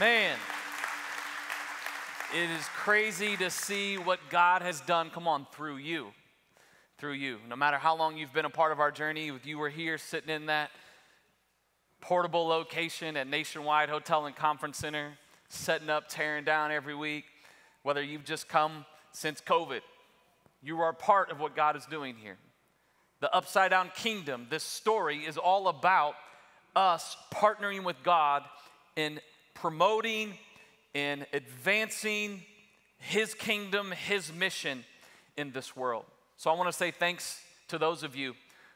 Man, it is crazy to see what God has done, come on, through you. Through you. No matter how long you've been a part of our journey, if you were here sitting in that portable location at Nationwide Hotel and Conference Center, setting up, tearing down every week, whether you've just come since COVID, you are part of what God is doing here. The upside down kingdom, this story is all about us partnering with God in promoting and advancing His kingdom, His mission in this world. So I want to say thanks to those of you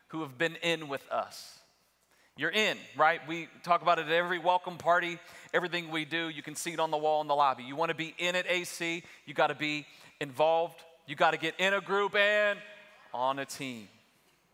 who have been in with us. You're in, right? We talk about it at every welcome party, everything we do. You can see it on the wall in the lobby. You want to be in at AC, you got to be involved. You got to get in a group and on a team,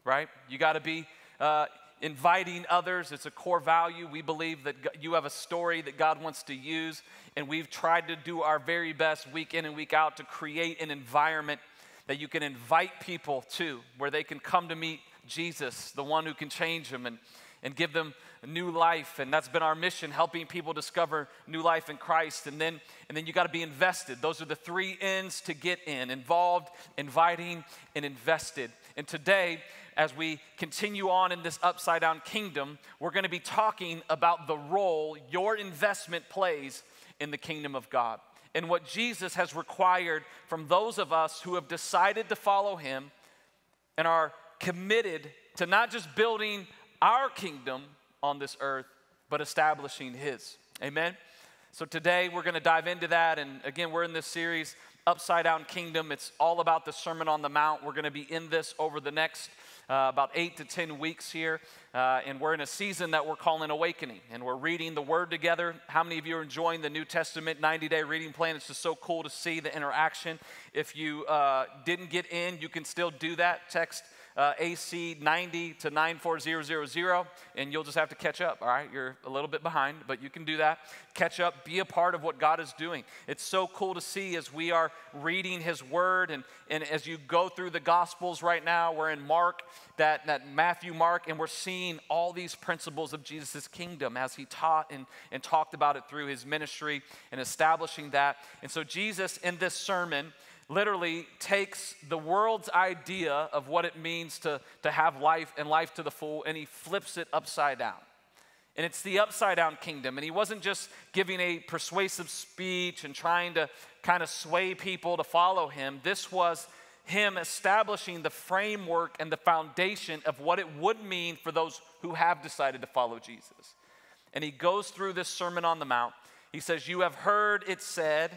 right? You got to be uh, inviting others. It's a core value. We believe that you have a story that God wants to use, and we've tried to do our very best week in and week out to create an environment that you can invite people to, where they can come to meet Jesus, the one who can change them and, and give them new life. And that's been our mission, helping people discover new life in Christ. And then, and then you got to be invested. Those are the three ends to get in involved, inviting, and invested. And today, as we continue on in this upside down kingdom, we're going to be talking about the role your investment plays in the kingdom of God and what Jesus has required from those of us who have decided to follow him and are committed to not just building our kingdom on this earth, but establishing his. Amen. So today we're going to dive into that. And again, we're in this series, Upside Down Kingdom. It's all about the Sermon on the Mount. We're going to be in this over the next uh, about eight to 10 weeks here. Uh, and we're in a season that we're calling Awakening. And we're reading the Word together. How many of you are enjoying the New Testament 90 day reading plan? It's just so cool to see the interaction. If you uh, didn't get in, you can still do that. Text uh, AC 90 to 94000, and you'll just have to catch up, all right? You're a little bit behind, but you can do that. Catch up, be a part of what God is doing. It's so cool to see as we are reading His Word, and, and as you go through the Gospels right now, we're in Mark, that, that Matthew, Mark, and we're seeing all these principles of Jesus' kingdom as He taught and, and talked about it through His ministry and establishing that. And so, Jesus, in this sermon, literally takes the world's idea of what it means to, to have life and life to the full and he flips it upside down. And it's the upside down kingdom. And he wasn't just giving a persuasive speech and trying to kind of sway people to follow him. This was him establishing the framework and the foundation of what it would mean for those who have decided to follow Jesus. And he goes through this Sermon on the Mount. He says, You have heard it said,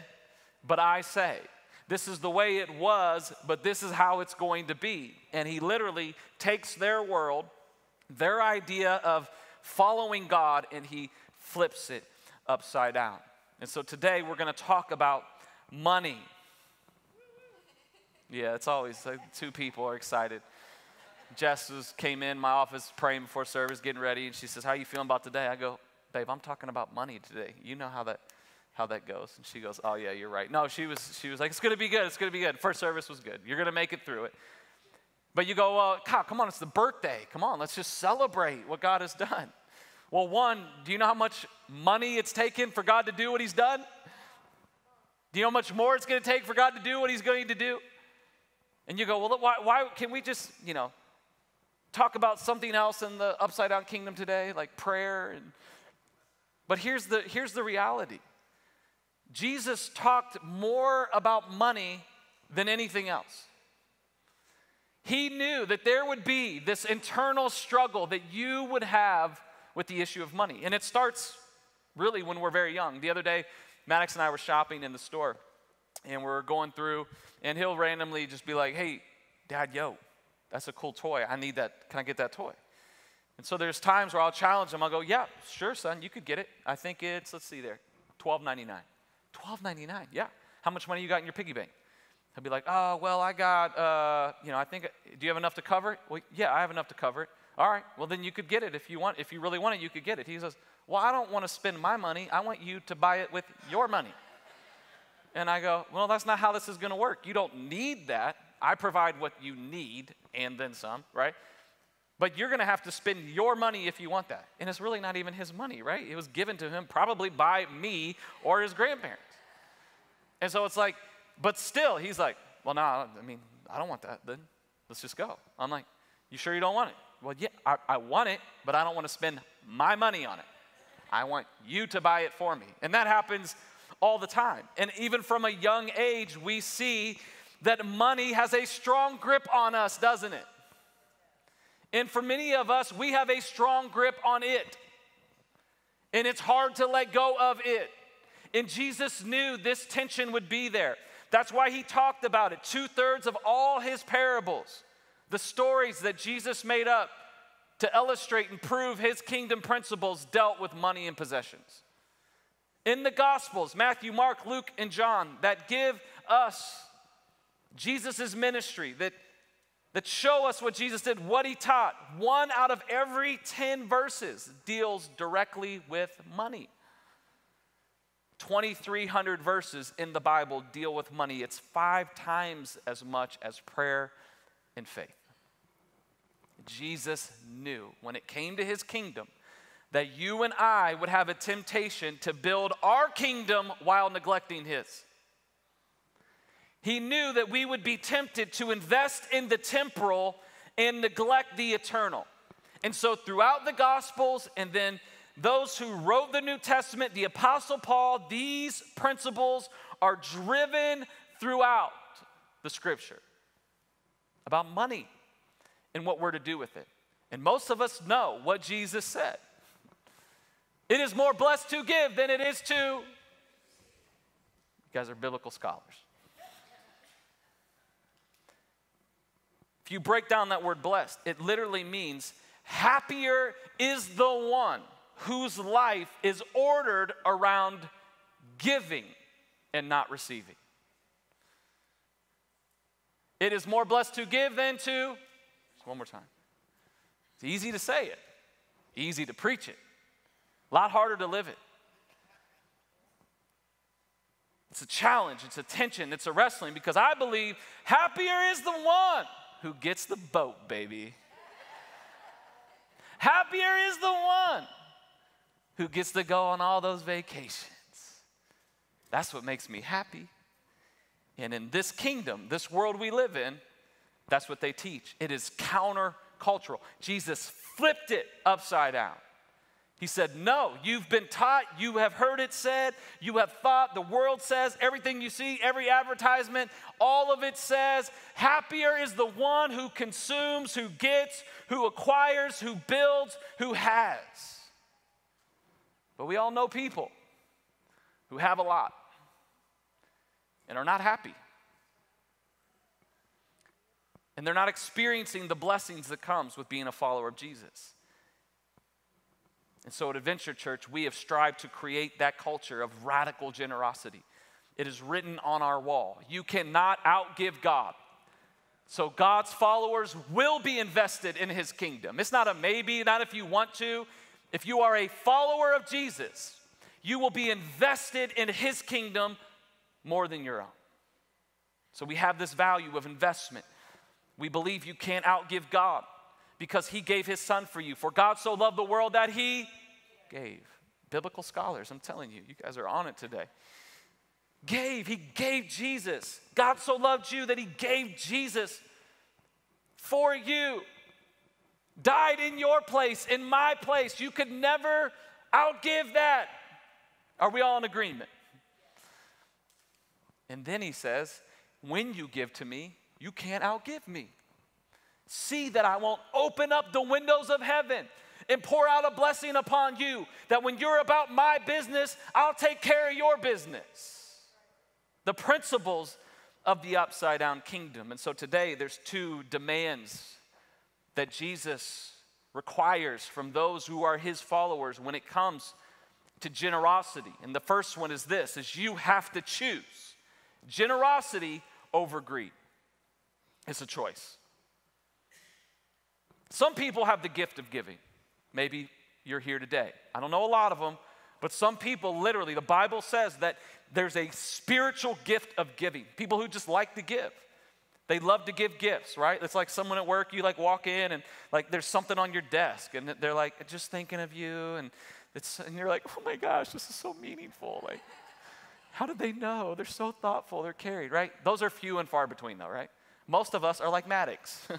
but I say. This is the way it was, but this is how it's going to be. And he literally takes their world, their idea of following God, and he flips it upside down. And so today we're going to talk about money. Yeah, it's always like two people are excited. Jess was, came in my office praying before service, getting ready, and she says, How are you feeling about today? I go, Babe, I'm talking about money today. You know how that how that goes. And she goes, Oh yeah, you're right. No, she was she was like, It's gonna be good, it's gonna be good. First service was good. You're gonna make it through it. But you go, Well, Kyle, come on, it's the birthday. Come on, let's just celebrate what God has done. Well, one, do you know how much money it's taken for God to do what He's done? Do you know how much more it's going to take for God to do what He's going to do? And you go, well, why, why can we just, you know, talk about something else in the upside down kingdom today, like prayer? And, but here's the, here's the reality Jesus talked more about money than anything else. He knew that there would be this internal struggle that you would have with the issue of money. And it starts really when we're very young. The other day, Maddox and I were shopping in the store and we're going through, and he'll randomly just be like, hey, dad, yo, that's a cool toy. I need that. Can I get that toy? And so there's times where I'll challenge him. I'll go, yeah, sure, son, you could get it. I think it's, let's see there, $12.99. $12.99, yeah. How much money you got in your piggy bank? He'll be like, oh, well, I got, uh, you know, I think, do you have enough to cover it? Well, yeah, I have enough to cover it. All right, well, then you could get it if you want. If you really want it, you could get it. He says, well, I don't want to spend my money. I want you to buy it with your money. And I go, well, that's not how this is going to work. You don't need that. I provide what you need and then some, right? But you're going to have to spend your money if you want that. And it's really not even his money, right? It was given to him probably by me or his grandparents. And so it's like, but still, he's like, well, no, nah, I mean, I don't want that. Then let's just go. I'm like, you sure you don't want it? Well, yeah, I, I want it, but I don't want to spend my money on it. I want you to buy it for me. And that happens all the time. And even from a young age, we see that money has a strong grip on us, doesn't it? And for many of us, we have a strong grip on it. And it's hard to let go of it. And Jesus knew this tension would be there. That's why he talked about it. Two thirds of all his parables, the stories that Jesus made up to illustrate and prove his kingdom principles, dealt with money and possessions. In the Gospels, Matthew, Mark, Luke, and John, that give us Jesus' ministry, that, that show us what Jesus did, what he taught, one out of every 10 verses deals directly with money. 2,300 verses in the Bible deal with money. It's five times as much as prayer and faith. Jesus knew when it came to his kingdom that you and I would have a temptation to build our kingdom while neglecting his. He knew that we would be tempted to invest in the temporal and neglect the eternal. And so, throughout the Gospels and then those who wrote the New Testament, the Apostle Paul, these principles are driven throughout the scripture about money and what we're to do with it. And most of us know what Jesus said. It is more blessed to give than it is to. You guys are biblical scholars. If you break down that word blessed, it literally means happier is the one whose life is ordered around giving and not receiving. It is more blessed to give than to one more time. It's easy to say it, easy to preach it, a lot harder to live it. It's a challenge, it's a tension, it's a wrestling because I believe happier is the one who gets the boat, baby. happier is the one who gets to go on all those vacations. That's what makes me happy. And in this kingdom, this world we live in, that's what they teach. It is countercultural. Jesus flipped it upside down. He said, No, you've been taught, you have heard it said, you have thought, the world says, everything you see, every advertisement, all of it says, happier is the one who consumes, who gets, who acquires, who builds, who has. But we all know people who have a lot and are not happy and they're not experiencing the blessings that comes with being a follower of Jesus. And so at Adventure Church, we have strived to create that culture of radical generosity. It is written on our wall. You cannot outgive God. So God's followers will be invested in his kingdom. It's not a maybe, not if you want to. If you are a follower of Jesus, you will be invested in his kingdom more than your own. So we have this value of investment. We believe you can't outgive God because He gave His Son for you. For God so loved the world that He gave. Biblical scholars, I'm telling you, you guys are on it today. Gave, He gave Jesus. God so loved you that He gave Jesus for you. Died in your place, in my place. You could never outgive that. Are we all in agreement? And then He says, When you give to me, you can't outgive me. See that I won't open up the windows of heaven and pour out a blessing upon you, that when you're about my business, I'll take care of your business. The principles of the upside down kingdom. And so today there's two demands that Jesus requires from those who are his followers when it comes to generosity. And the first one is this is you have to choose generosity over greed. It's a choice. Some people have the gift of giving. Maybe you're here today. I don't know a lot of them, but some people literally, the Bible says that there's a spiritual gift of giving. People who just like to give. They love to give gifts, right? It's like someone at work, you like walk in and like there's something on your desk and they're like just thinking of you and it's and you're like, "Oh my gosh, this is so meaningful." Like how did they know? They're so thoughtful, they're carried, right? Those are few and far between though, right? Most of us are like Maddox.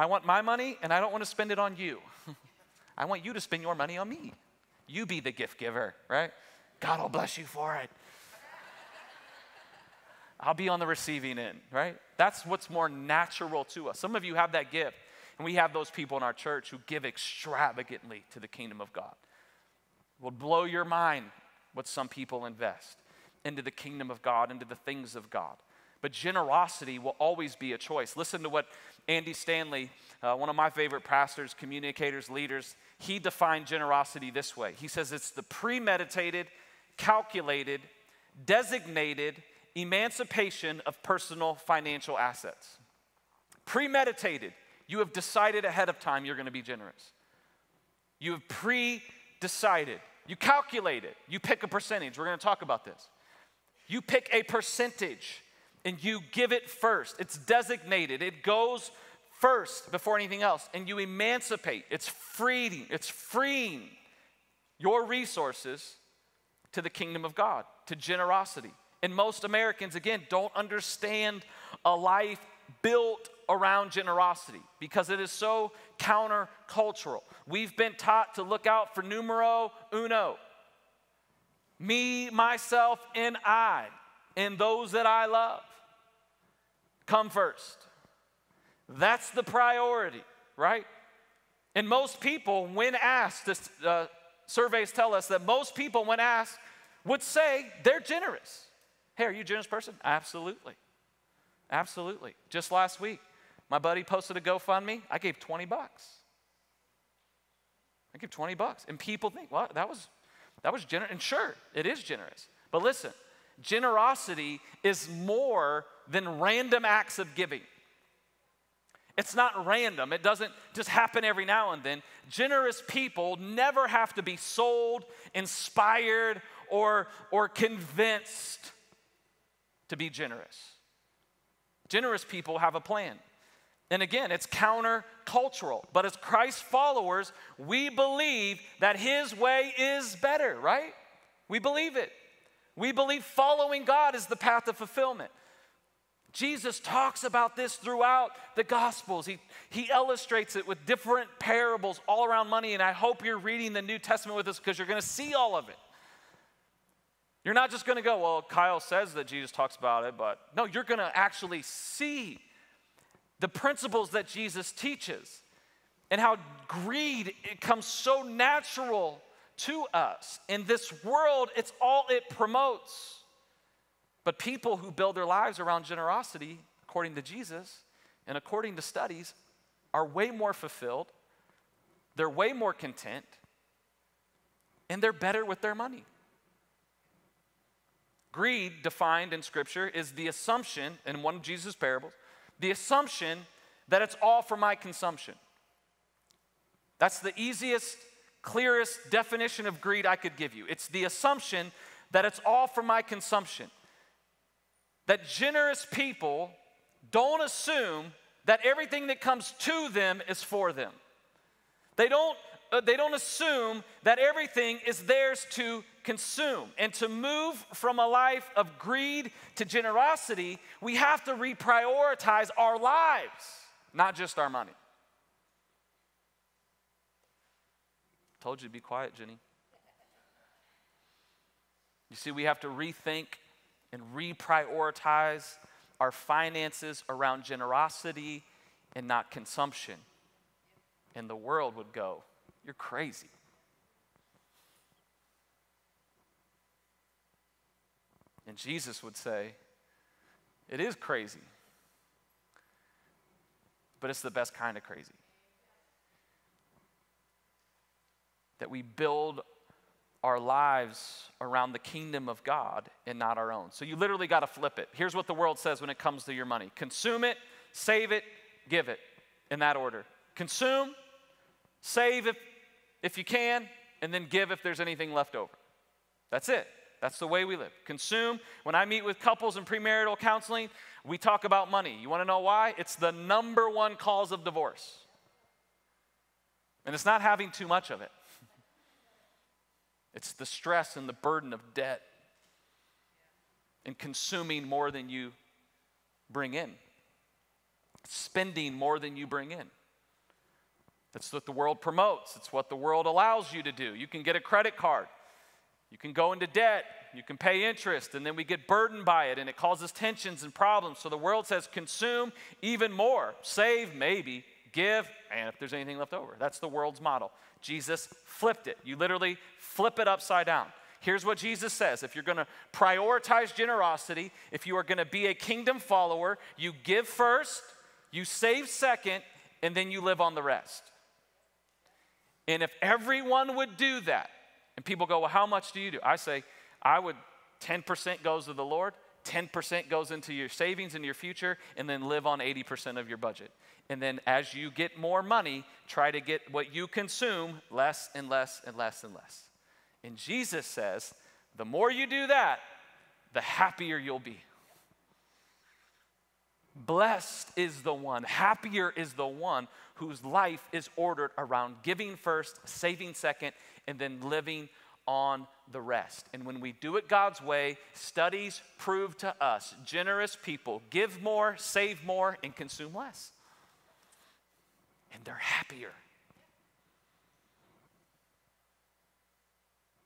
I want my money and I don't want to spend it on you. I want you to spend your money on me. You be the gift giver, right? God will bless you for it. I'll be on the receiving end, right? That's what's more natural to us. Some of you have that gift, and we have those people in our church who give extravagantly to the kingdom of God. It will blow your mind what some people invest into the kingdom of God, into the things of God. But generosity will always be a choice. Listen to what Andy Stanley, uh, one of my favorite pastors, communicators, leaders, he defined generosity this way. He says it's the premeditated, calculated, designated emancipation of personal financial assets. Premeditated, you have decided ahead of time you're going to be generous. You have pre decided. You calculate it. You pick a percentage. We're going to talk about this. You pick a percentage and you give it first. It's designated, it goes first before anything else. And you emancipate. It's freeing, it's freeing your resources to the kingdom of God, to generosity. And most Americans, again, don't understand a life built around generosity because it is so countercultural. We've been taught to look out for numero uno me, myself, and I, and those that I love come first. That's the priority, right? And most people, when asked, uh, surveys tell us that most people, when asked, would say they're generous. Hey, are you a generous person? Absolutely. Absolutely. Just last week, my buddy posted a GoFundMe. I gave 20 bucks. I gave 20 bucks. And people think, well, that was that was generous. And sure, it is generous. But listen, generosity is more than random acts of giving. It's not random. It doesn't just happen every now and then. Generous people never have to be sold, inspired, or, or convinced to be generous. Generous people have a plan. And again, it's counter-cultural. But as Christ followers, we believe that his way is better, right? We believe it. We believe following God is the path of fulfillment. Jesus talks about this throughout the Gospels. He, he illustrates it with different parables all around money, and I hope you're reading the New Testament with us because you're going to see all of it. You're not just going to go, well, Kyle says that Jesus talks about it, but no, you're going to actually see the principles that Jesus teaches and how greed it comes so natural to us. In this world, it's all it promotes. But people who build their lives around generosity, according to Jesus and according to studies, are way more fulfilled, they're way more content, and they're better with their money. Greed, defined in Scripture, is the assumption, in one of Jesus' parables, the assumption that it's all for my consumption. That's the easiest, clearest definition of greed I could give you. It's the assumption that it's all for my consumption. That generous people don't assume that everything that comes to them is for them. They don't, uh, they don't assume that everything is theirs to consume. And to move from a life of greed to generosity, we have to reprioritize our lives, not just our money. Told you to be quiet, Jenny. You see, we have to rethink and reprioritize our finances around generosity and not consumption. And the world would go, You're crazy. And Jesus would say, It is crazy, but it's the best kind of crazy. That we build our lives around the kingdom of God and not our own. So you literally got to flip it. Here's what the world says when it comes to your money consume it, save it, give it in that order. Consume, save if, if you can, and then give if there's anything left over. That's it. That's the way we live. Consume. When I meet with couples in premarital counseling, We talk about money. You want to know why? It's the number one cause of divorce. And it's not having too much of it, it's the stress and the burden of debt and consuming more than you bring in, spending more than you bring in. That's what the world promotes. It's what the world allows you to do. You can get a credit card. You can go into debt. You can pay interest. And then we get burdened by it and it causes tensions and problems. So the world says consume even more. Save, maybe. Give, and if there's anything left over. That's the world's model. Jesus flipped it. You literally flip it upside down. Here's what Jesus says if you're gonna prioritize generosity, if you are gonna be a kingdom follower, you give first, you save second, and then you live on the rest. And if everyone would do that, and people go, Well, how much do you do? I say, I would, 10% goes to the Lord, 10% goes into your savings and your future, and then live on 80% of your budget. And then as you get more money, try to get what you consume less and less and less and less. And Jesus says, the more you do that, the happier you'll be. Blessed is the one, happier is the one whose life is ordered around giving first, saving second, and then living on the rest. And when we do it God's way, studies prove to us generous people give more, save more, and consume less. And they're happier.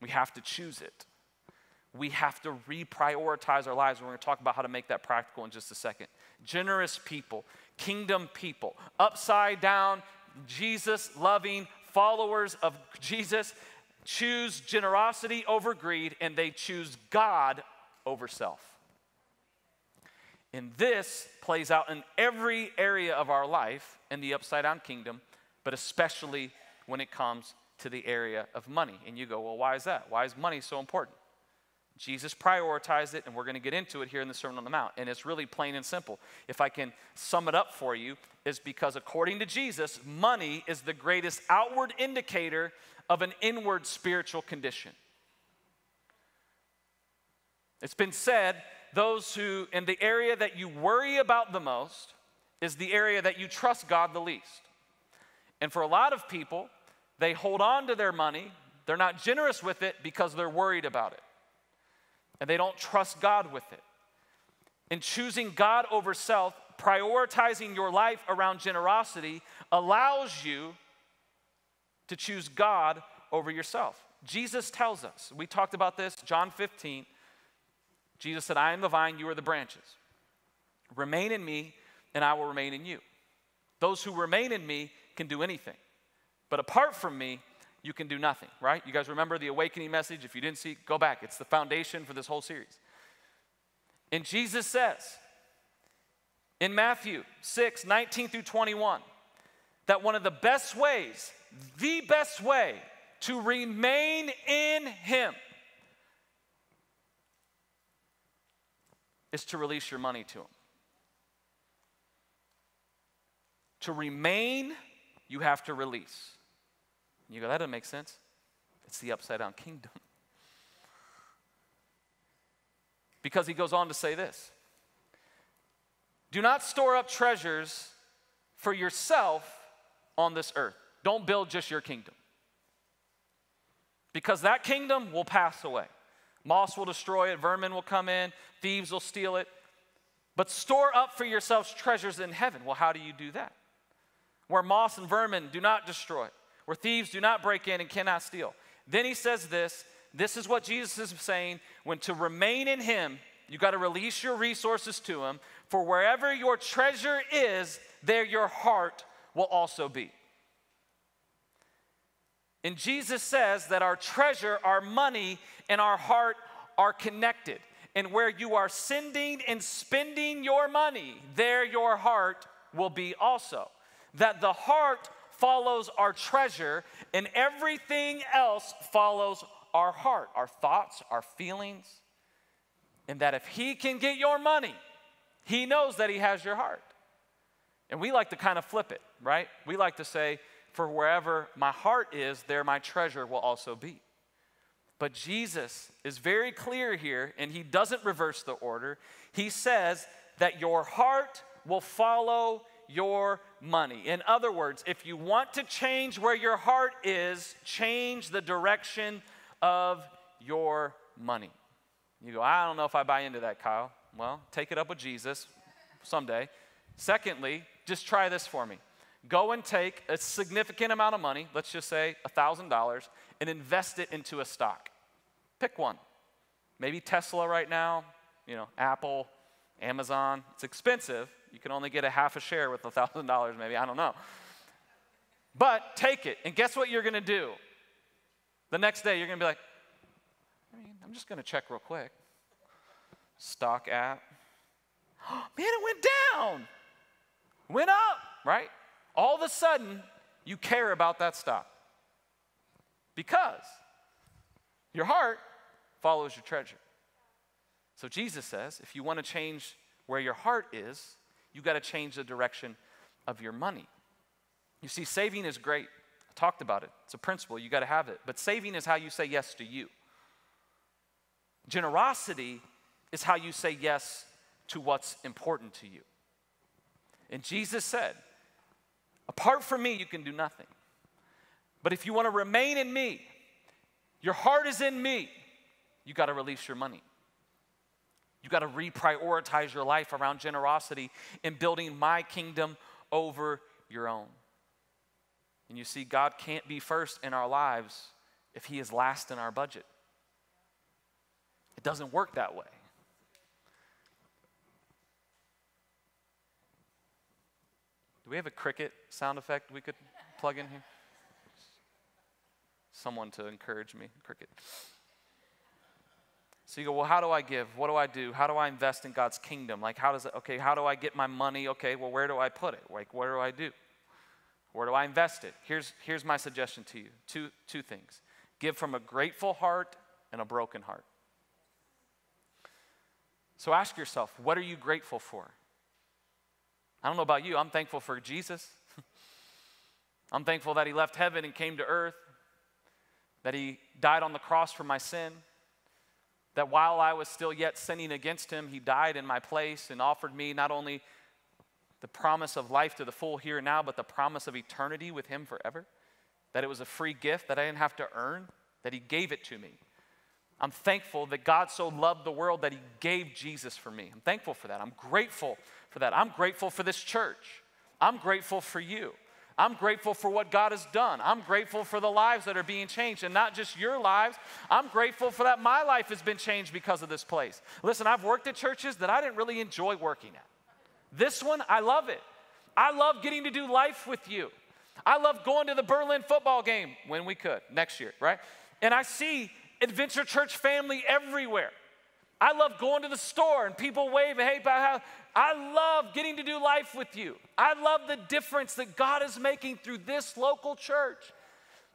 We have to choose it. We have to reprioritize our lives. We're going to talk about how to make that practical in just a second. Generous people, kingdom people, upside down, Jesus loving followers of Jesus choose generosity over greed and they choose God over self. And this plays out in every area of our life in the upside down kingdom, but especially when it comes to the area of money. And you go, well, why is that? Why is money so important? Jesus prioritized it, and we're going to get into it here in the Sermon on the Mount. And it's really plain and simple. If I can sum it up for you, is because according to Jesus, money is the greatest outward indicator of an inward spiritual condition. It's been said those who, in the area that you worry about the most, is the area that you trust God the least. And for a lot of people, they hold on to their money, they're not generous with it because they're worried about it and they don't trust God with it. In choosing God over self, prioritizing your life around generosity allows you to choose God over yourself. Jesus tells us, we talked about this, John 15. Jesus said, I am the vine, you are the branches. Remain in me, and I will remain in you. Those who remain in me can do anything. But apart from me, you can do nothing, right? You guys remember the awakening message? If you didn't see, go back. It's the foundation for this whole series. And Jesus says in Matthew 6 19 through 21 that one of the best ways, the best way to remain in Him is to release your money to Him. To remain, you have to release. You go, that doesn't make sense. It's the upside down kingdom. Because he goes on to say this Do not store up treasures for yourself on this earth. Don't build just your kingdom. Because that kingdom will pass away. Moss will destroy it, vermin will come in, thieves will steal it. But store up for yourselves treasures in heaven. Well, how do you do that? Where moss and vermin do not destroy where thieves do not break in and cannot steal. Then he says this this is what Jesus is saying when to remain in him, you got to release your resources to him, for wherever your treasure is, there your heart will also be. And Jesus says that our treasure, our money, and our heart are connected. And where you are sending and spending your money, there your heart will be also. That the heart follows our treasure, and everything else follows our heart, our thoughts, our feelings. And that if He can get your money, He knows that He has your heart. And we like to kind of flip it, right? We like to say, for wherever my heart is, there my treasure will also be. But Jesus is very clear here, and he doesn't reverse the order. He says that your heart will follow your money. In other words, if you want to change where your heart is, change the direction of your money. You go, I don't know if I buy into that, Kyle. Well, take it up with Jesus someday. Secondly, just try this for me. Go and take a significant amount of money, let's just say $1,000, and invest it into a stock. Pick one. Maybe Tesla right now, you know, Apple, Amazon. It's expensive. You can only get a half a share with $1,000, maybe. I don't know. But take it, and guess what you're going to do? The next day, you're going to be like, I mean, I'm just going to check real quick. Stock app. Man, it went down. Went up, right? All of a sudden, you care about that stock because your heart follows your treasure. So Jesus says if you want to change where your heart is, you got to change the direction of your money. You see, saving is great. I talked about it. It's a principle, you got to have it. But saving is how you say yes to you. Generosity is how you say yes to what's important to you. And Jesus said, Apart from me, you can do nothing. But if you want to remain in me, your heart is in me, you got to release your money. You got to reprioritize your life around generosity and building my kingdom over your own. And you see, God can't be first in our lives if He is last in our budget. It doesn't work that way. Do we have a cricket sound effect we could plug in here? Someone to encourage me, cricket. So you go, well, how do I give? What do I do? How do I invest in God's kingdom? Like, how does it, okay, how do I get my money? Okay, well, where do I put it? Like, what do I do? Where do I invest it? Here's, here's my suggestion to you two, two things give from a grateful heart and a broken heart. So ask yourself, what are you grateful for? I don't know about you, I'm thankful for Jesus. I'm thankful that He left heaven and came to earth, that He died on the cross for my sin, that while I was still yet sinning against Him, He died in my place and offered me not only the promise of life to the full here and now, but the promise of eternity with Him forever. That it was a free gift that I didn't have to earn, that He gave it to me. I'm thankful that God so loved the world that He gave Jesus for me. I'm thankful for that. I'm grateful for that. I'm grateful for this church. I'm grateful for you. I'm grateful for what God has done. I'm grateful for the lives that are being changed, and not just your lives. I'm grateful for that my life has been changed because of this place. Listen, I've worked at churches that I didn't really enjoy working at. This one, I love it. I love getting to do life with you. I love going to the Berlin football game when we could next year, right? And I see Adventure Church family everywhere. I love going to the store and people wave, hey, I love getting to do life with you. I love the difference that God is making through this local church.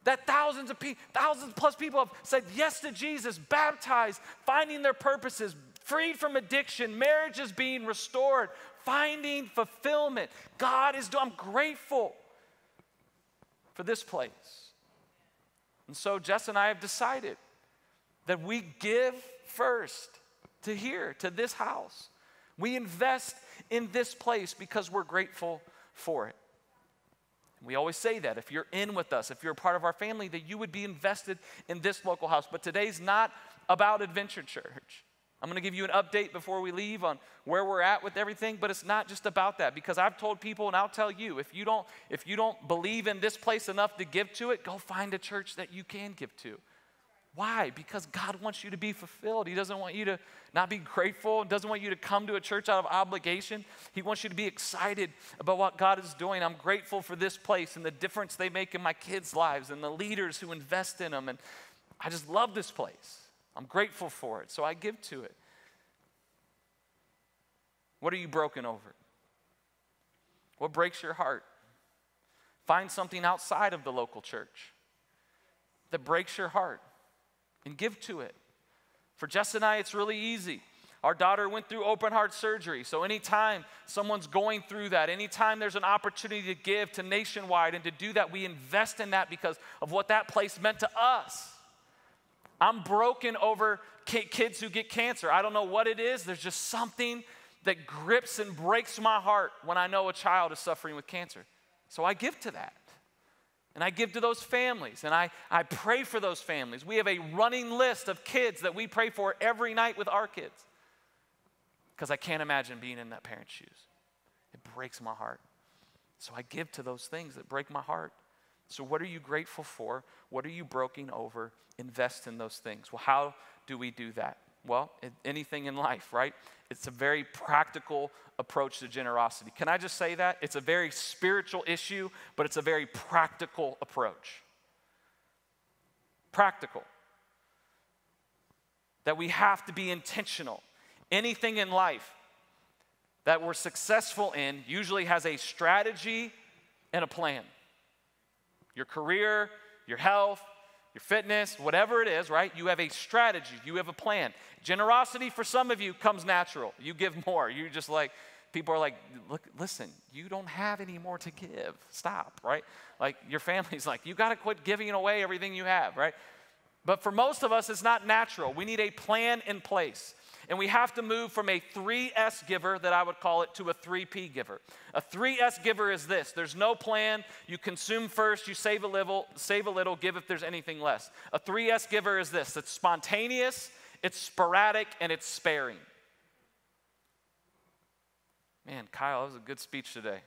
That thousands of people, thousands plus people have said yes to Jesus, baptized, finding their purposes, freed from addiction, marriages being restored, finding fulfillment. God is doing, I'm grateful for this place. And so Jess and I have decided that we give first to here, to this house. We invest in this place because we're grateful for it. We always say that if you're in with us, if you're a part of our family, that you would be invested in this local house. But today's not about Adventure Church. I'm going to give you an update before we leave on where we're at with everything, but it's not just about that because I've told people and I'll tell you if you don't if you don't believe in this place enough to give to it, go find a church that you can give to. Why? Because God wants you to be fulfilled. He doesn't want you to not be grateful, he doesn't want you to come to a church out of obligation. He wants you to be excited about what God is doing. I'm grateful for this place and the difference they make in my kids' lives and the leaders who invest in them. And I just love this place. I'm grateful for it, so I give to it. What are you broken over? What breaks your heart? Find something outside of the local church that breaks your heart and give to it. For Jess and I, it's really easy. Our daughter went through open heart surgery. So, anytime someone's going through that, anytime there's an opportunity to give to nationwide and to do that, we invest in that because of what that place meant to us. I'm broken over kids who get cancer. I don't know what it is. There's just something that grips and breaks my heart when I know a child is suffering with cancer. So I give to that. And I give to those families and I, I pray for those families. We have a running list of kids that we pray for every night with our kids because I can't imagine being in that parent's shoes. It breaks my heart. So I give to those things that break my heart. So, what are you grateful for? What are you broken over? Invest in those things. Well, how do we do that? Well, anything in life, right? It's a very practical approach to generosity. Can I just say that? It's a very spiritual issue, but it's a very practical approach. Practical. That we have to be intentional. Anything in life that we're successful in usually has a strategy and a plan. Your career, your health, your fitness, whatever it is, right? You have a strategy, you have a plan. Generosity for some of you comes natural. You give more. You just like, people are like, look, listen, you don't have any more to give. Stop, right? Like your family's like, you got to quit giving away everything you have, right? But for most of us, it's not natural. We need a plan in place. And we have to move from a 3S giver, that I would call it, to a 3P giver. A 3S giver is this there's no plan. You consume first, you save a little, save a little, give if there's anything less. A 3S giver is this it's spontaneous, it's sporadic, and it's sparing. Man, Kyle, that was a good speech today.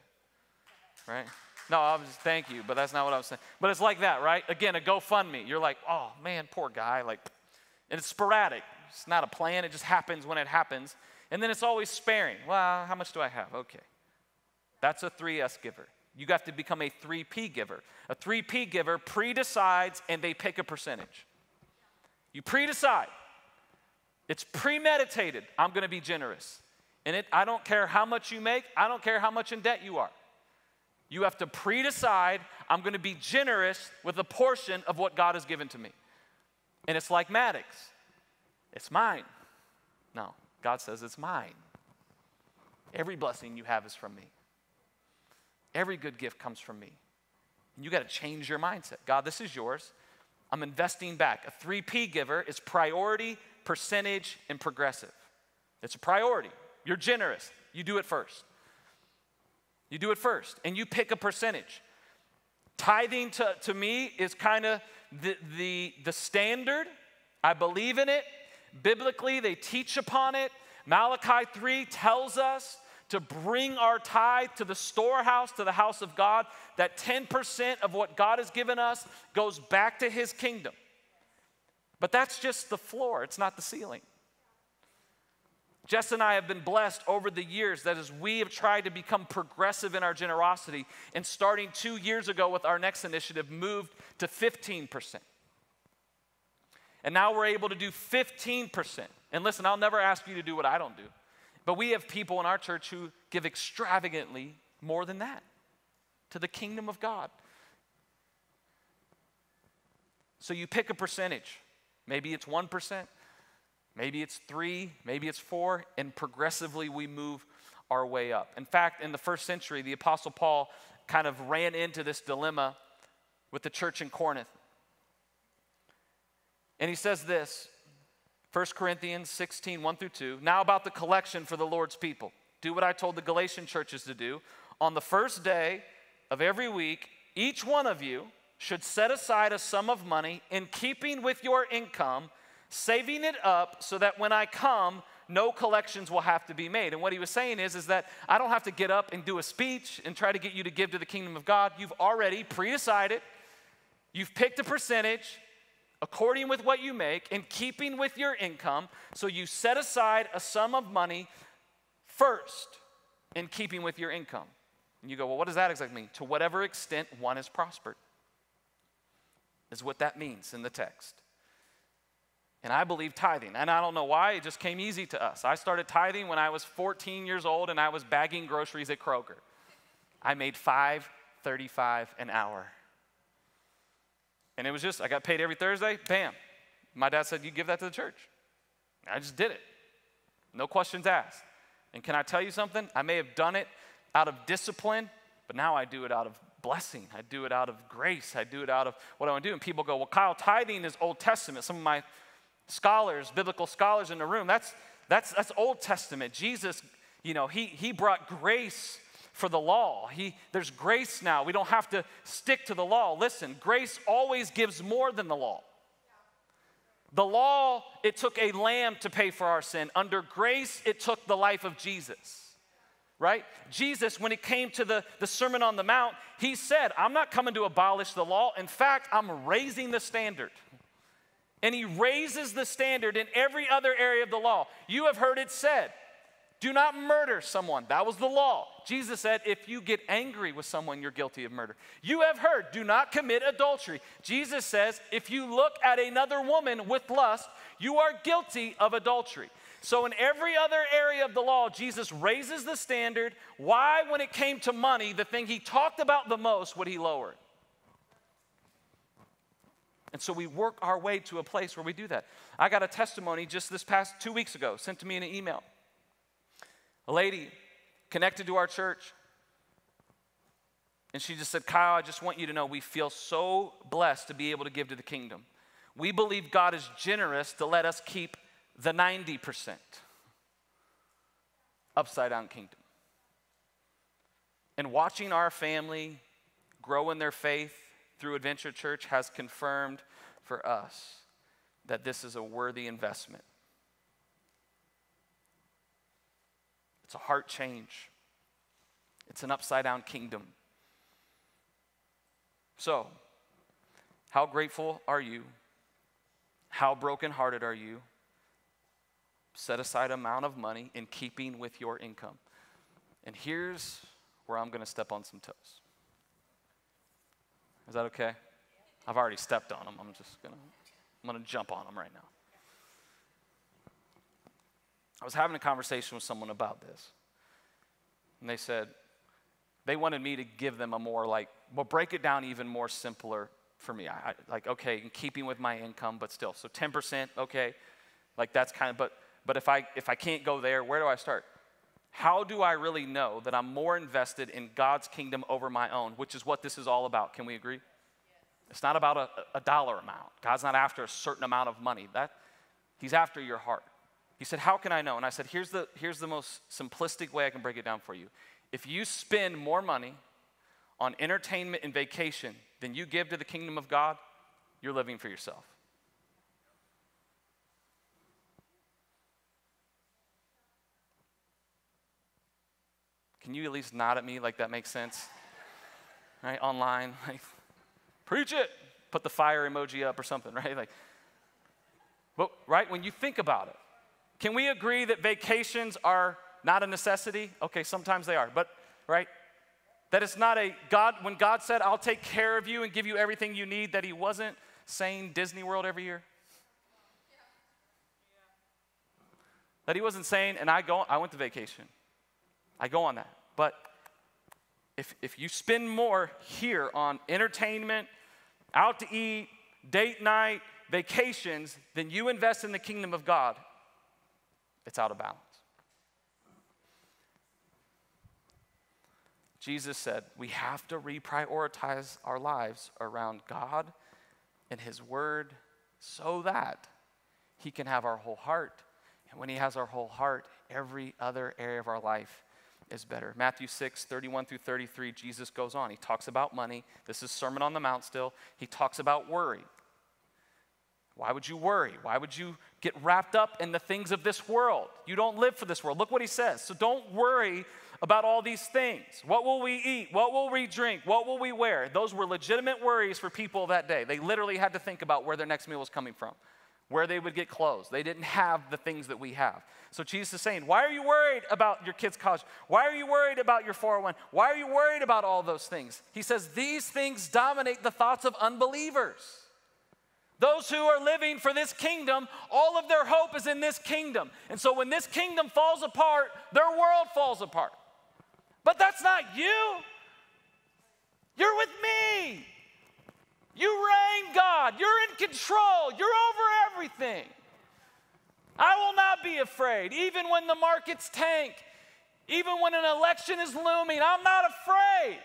Right? No, I'm just thank you, but that's not what I was saying. But it's like that, right? Again, a GoFundMe. You're like, oh man, poor guy. Like, and it's sporadic. It's not a plan, it just happens when it happens. And then it's always sparing. Well, how much do I have? Okay. That's a 3S giver. You have to become a 3P giver. A 3P giver pre decides and they pick a percentage. You pre decide. It's premeditated. I'm going to be generous. And it, I don't care how much you make, I don't care how much in debt you are. You have to pre decide, I'm going to be generous with a portion of what God has given to me. And it's like Maddox. It's mine. No, God says it's mine. Every blessing you have is from me. Every good gift comes from me. And you got to change your mindset. God, this is yours. I'm investing back. A 3P giver is priority, percentage, and progressive. It's a priority. You're generous. You do it first. You do it first, and you pick a percentage. Tithing to, to me is kind of the, the, the standard. I believe in it. Biblically, they teach upon it. Malachi 3 tells us to bring our tithe to the storehouse, to the house of God, that 10% of what God has given us goes back to his kingdom. But that's just the floor, it's not the ceiling. Jess and I have been blessed over the years that as we have tried to become progressive in our generosity, and starting two years ago with our next initiative, moved to 15%. And now we're able to do 15%. And listen, I'll never ask you to do what I don't do. But we have people in our church who give extravagantly more than that to the kingdom of God. So you pick a percentage. Maybe it's 1%, maybe it's 3, maybe it's 4, and progressively we move our way up. In fact, in the first century, the apostle Paul kind of ran into this dilemma with the church in Corinth. And he says this 1 Corinthians 16, 1 through 2. Now about the collection for the Lord's people. Do what I told the Galatian churches to do. On the first day of every week, each one of you should set aside a sum of money in keeping with your income, saving it up so that when I come, no collections will have to be made. And what he was saying is, is that I don't have to get up and do a speech and try to get you to give to the kingdom of God. You've already pre decided, you've picked a percentage, according with what you make, in keeping with your income. So you set aside a sum of money first in keeping with your income. And you go, well, what does that exactly mean? To whatever extent one has prospered, is what that means in the text. And I believe tithing. And I don't know why, it just came easy to us. I started tithing when I was 14 years old and I was bagging groceries at Kroger. I made 5.35 an hour. And it was just, I got paid every Thursday, bam. My dad said, You give that to the church. I just did it. No questions asked. And can I tell you something? I may have done it out of discipline, but now I do it out of blessing. I do it out of grace. I do it out of what I want to do. And people go, Well, Kyle, tithing is Old Testament. Some of my scholars, biblical scholars in the room, that's, that's, that's Old Testament. Jesus You know, he, he brought grace for the law. He, there's grace now. We don't have to stick to the law. Listen, grace always gives more than the law. The law, it took a lamb to pay for our sin. Under grace, it took the life of Jesus right? Jesus, when it came to the, the Sermon on the Mount, he said, I'm not coming to abolish the law. In fact, I'm raising the standard. And he raises the standard in every other area of the law. You have heard it said, do not murder someone. That was the law. Jesus said, if you get angry with someone, you're guilty of murder. You have heard, do not commit adultery. Jesus says, if you look at another woman with lust, you are guilty of adultery. So, in every other area of the law, Jesus raises the standard. Why, when it came to money, the thing he talked about the most, would he lower it? And so we work our way to a place where we do that. I got a testimony just this past two weeks ago, sent to me in an email. A lady connected to our church, and she just said, Kyle, I just want you to know we feel so blessed to be able to give to the kingdom. We believe God is generous to let us keep the 90% upside down kingdom. And watching our family grow in their faith through Adventure Church has confirmed for us that this is a worthy investment. It's a heart change, it's an upside down kingdom. So, how grateful are you? How brokenhearted are you? set aside amount of money in keeping with your income. And here's where I'm going to step on some toes. Is that okay? I've already stepped on them. I'm just going to I'm going to jump on them right now. I was having a conversation with someone about this. And they said they wanted me to give them a more like, well, break it down even more simpler for me. I, I like, okay, in keeping with my income, but still. So 10%, okay. Like that's kind of, but but if I, if I can't go there, where do I start? How do I really know that I'm more invested in God's kingdom over my own, which is what this is all about? Can we agree? It's not about a, a dollar amount. God's not after a certain amount of money. That, he's after your heart. He said, How can I know? And I said, here's the, here's the most simplistic way I can break it down for you. If you spend more money on entertainment and vacation than you give to the kingdom of God, you're living for yourself. Can you at least nod at me like that makes sense? Right? Online, like, preach it. Put the fire emoji up or something, right? Like, but right when you think about it, can we agree that vacations are not a necessity? Okay, sometimes they are, but right? That it's not a God, when God said, I'll take care of you and give you everything you need, that He wasn't saying Disney World every year. That He wasn't saying, and I go, I went to vacation. I go on that. But if, if you spend more here on entertainment, out to eat, date night, vacations, than you invest in the kingdom of God, it's out of balance. Jesus said we have to reprioritize our lives around God and His Word so that He can have our whole heart. And when He has our whole heart, every other area of our life is better. Matthew 6, 31 through 33, Jesus goes on. He talks about money. This is Sermon on the Mount still. He talks about worry. Why would you worry? Why would you get wrapped up in the things of this world? You don't live for this world. Look what he says. So don't worry about all these things. What will we eat? What will we drink? What will we wear? Those were legitimate worries for people that day. They literally had to think about where their next meal was coming from where they would get clothes. They didn't have the things that we have. So Jesus is saying, Why are you worried about your kids' college? Why are you worried about your 401? Why are you worried about all those things? He says, These things dominate the thoughts of unbelievers. Those who are living for this kingdom, all of their hope is in this kingdom. And so when this kingdom falls apart, their world falls apart. But that's not you. You're with me. You reign, God. You're in control. You're over everything. I will not be afraid, even when the markets tank, even when an election is looming. I'm not afraid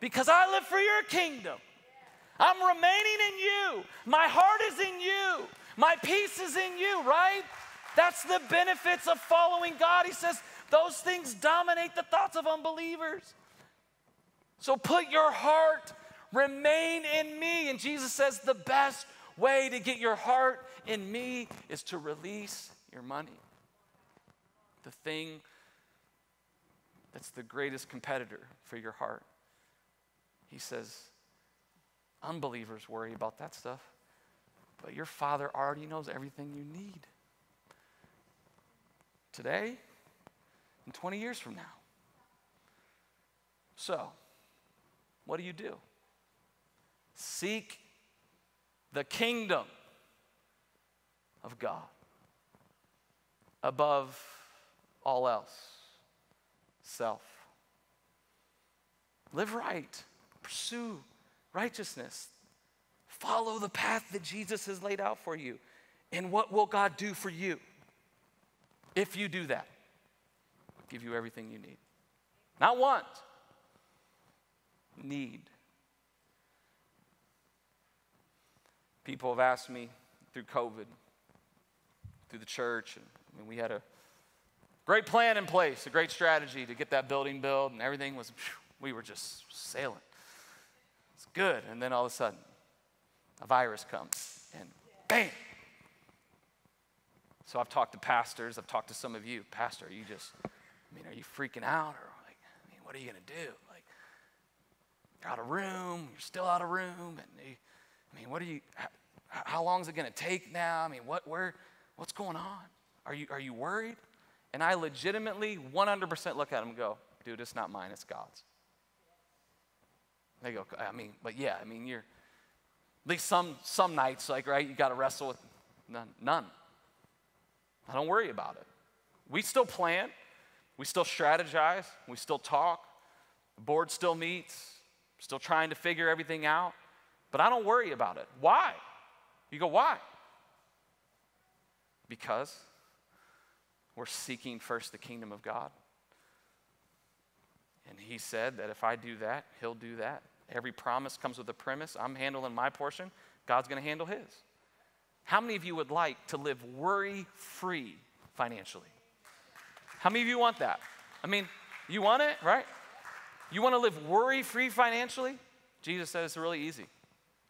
because I live for your kingdom. I'm remaining in you. My heart is in you. My peace is in you, right? That's the benefits of following God. He says, those things dominate the thoughts of unbelievers. So put your heart, remain in me. And Jesus says the best way to get your heart in me is to release your money. The thing that's the greatest competitor for your heart. He says, unbelievers worry about that stuff, but your Father already knows everything you need. Today and 20 years from now. So, what do you do? Seek the kingdom of God above all else self. Live right, pursue righteousness, follow the path that Jesus has laid out for you. And what will God do for you if you do that? give you everything you need. Not want, need. People have asked me through COVID, through the church, and I mean, we had a great plan in place, a great strategy to get that building built, and everything was, we were just sailing. Good. And then all of a sudden, a virus comes, and bam. So I've talked to pastors, I've talked to some of you. Pastor, are you just, I mean, are you freaking out? Or like, I mean, what are you going to do? Like, you're out of room, you're still out of room, and you, I mean, what are you, how, how long is it going to take now? I mean, what, where, what's going on? Are you, are you worried? And I legitimately 100% look at them and go, dude, it's not mine, it's God's. They go, I mean, but yeah, I mean, you're, at least some, some nights, like, right, you got to wrestle with none, none. I don't worry about it. We still plan, we still strategize, we still talk, the board still meets, still trying to figure everything out, but I don't worry about it. Why? You go, why? Because we're seeking first the kingdom of God. And he said that if I do that, he'll do that. Every promise comes with a premise. I'm handling my portion, God's going to handle his. How many of you would like to live worry free financially? How many of you want that? I mean, you want it, right? You want to live worry free financially? Jesus says it's really easy.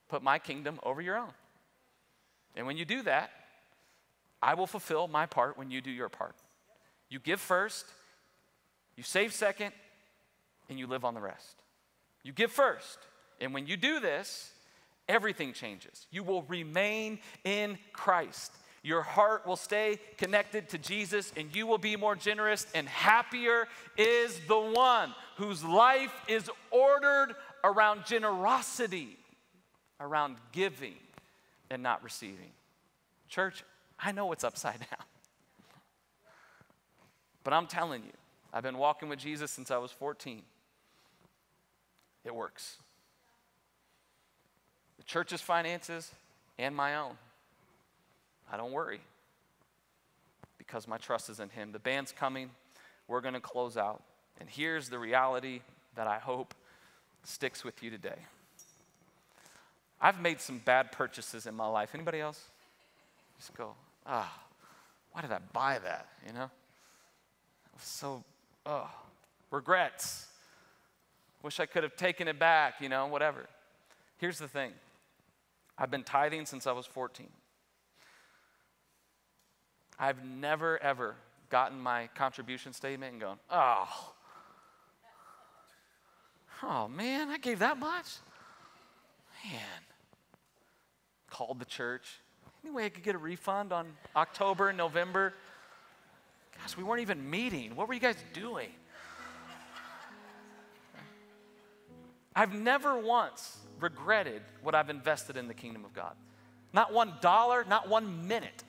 Put my kingdom over your own. And when you do that, I will fulfill my part when you do your part. You give first, you save second, and you live on the rest. You give first. And when you do this, everything changes. You will remain in Christ. Your heart will stay connected to Jesus, and you will be more generous. And happier is the one whose life is ordered around generosity, around giving and not receiving. Church, I know it's upside down. But I'm telling you, I've been walking with Jesus since I was 14. It works. The church's finances and my own. I don't worry because my trust is in Him. The band's coming. We're going to close out. And here's the reality that I hope sticks with you today. I've made some bad purchases in my life. Anybody else? Just go, ah, why did I buy that? You know? So, oh, regrets. Wish I could have taken it back, you know, whatever. Here's the thing I've been tithing since I was 14. I've never, ever gotten my contribution statement and gone, oh, oh man, I gave that much? Man. Called the church. Any way I could get a refund on October and November? Gosh, we weren't even meeting. What were you guys doing? I've never once regretted what I've invested in the kingdom of God. Not one dollar, not one minute.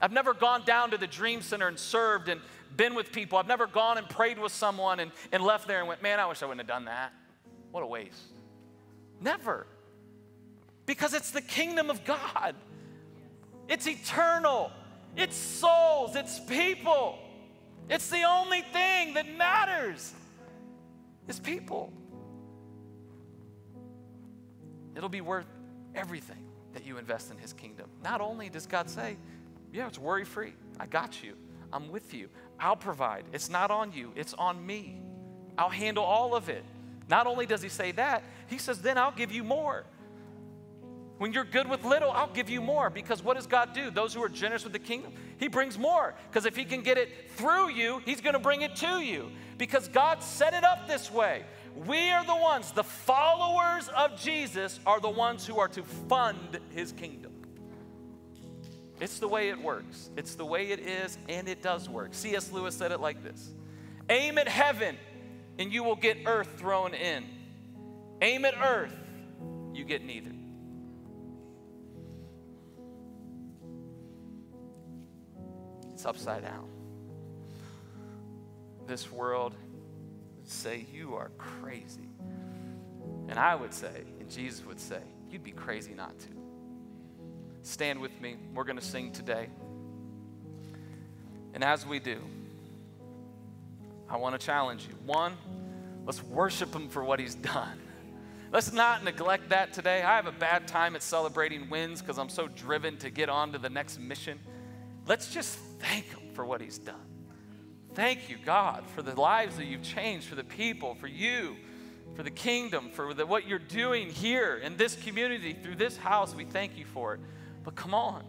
I've never gone down to the Dream Center and served and been with people. I've never gone and prayed with someone and, and left there and went, man, I wish I wouldn't have done that. What a waste. Never. Because it's the kingdom of God, it's eternal, it's souls, it's people. It's the only thing that matters is people. It'll be worth everything that you invest in his kingdom. Not only does God say, yeah, it's worry free. I got you. I'm with you. I'll provide. It's not on you, it's on me. I'll handle all of it. Not only does he say that, he says, then I'll give you more. When you're good with little, I'll give you more. Because what does God do? Those who are generous with the kingdom, He brings more. Because if He can get it through you, He's going to bring it to you. Because God set it up this way. We are the ones, the followers of Jesus are the ones who are to fund His kingdom. It's the way it works. It's the way it is, and it does work. C.S. Lewis said it like this Aim at heaven, and you will get earth thrown in. Aim at earth, you get neither. It's upside down. This world say, You are crazy. And I would say, and Jesus would say, You'd be crazy not to. Stand with me. We're going to sing today. And as we do, I want to challenge you. One, let's worship Him for what He's done. Let's not neglect that today. I have a bad time at celebrating wins because I'm so driven to get on to the next mission. Let's just thank Him for what He's done. Thank you, God, for the lives that you've changed, for the people, for you, for the kingdom, for the, what you're doing here in this community, through this house. We thank you for it. But come on,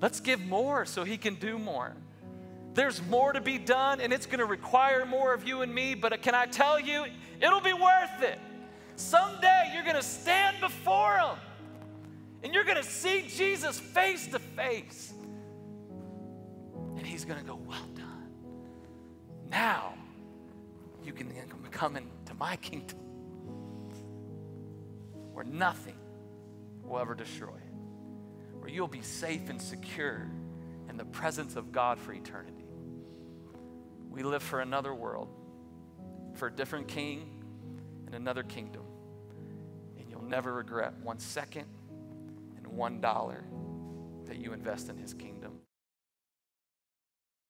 let's give more so He can do more. There's more to be done, and it's going to require more of you and me. But can I tell you, it'll be worth it. Someday you're going to stand before Him and you're going to see Jesus face to face. And He's going to go, Well done. Now you can come into my kingdom where nothing will ever destroy it, where you'll be safe and secure in the presence of God for eternity. We live for another world, for a different king and another kingdom. And you'll never regret one second and one dollar that you invest in his kingdom.